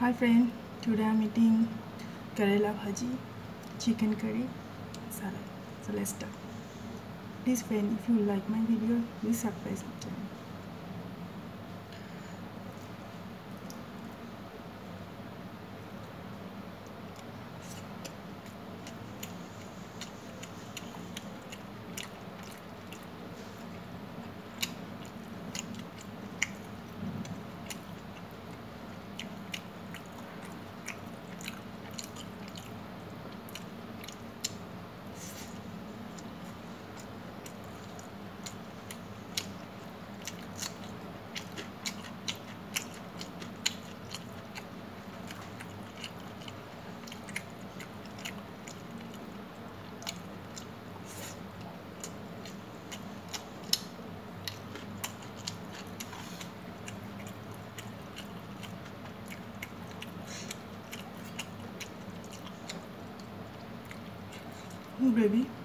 Hi friend, today I'm eating Kerala bhaji, chicken curry, salad. So let's start. Please friend, if you like my video, please subscribe my channel. baby.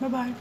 Bye-bye.